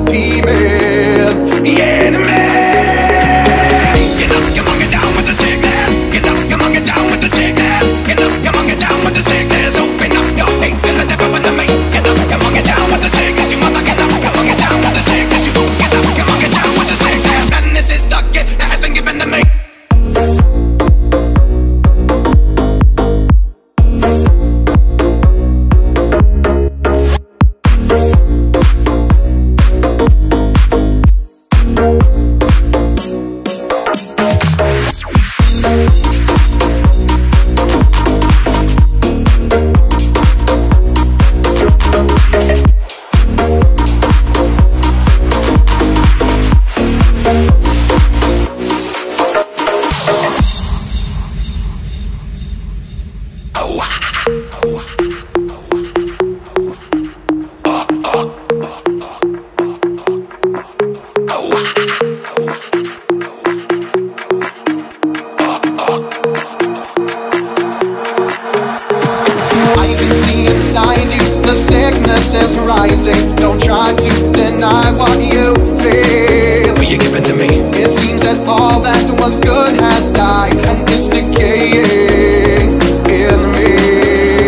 demon. inside you. The sickness is rising. Don't try to deny what you feel. Will you give it to me? It seems that all that was good has died and is decaying in me.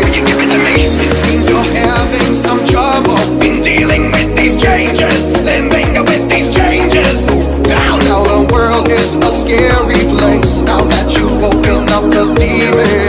Will you give it to me? It seems you're having some trouble in dealing with these changes, living with these changes. Now, now the world is a scary place. Now that you've woken up the demon.